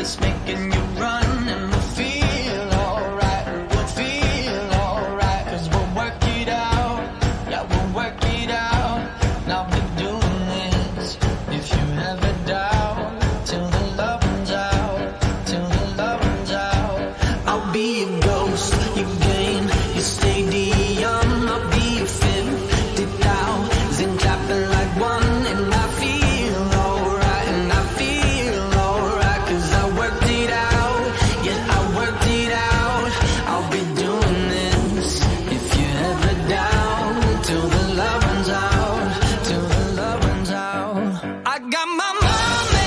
this making you run. Mama.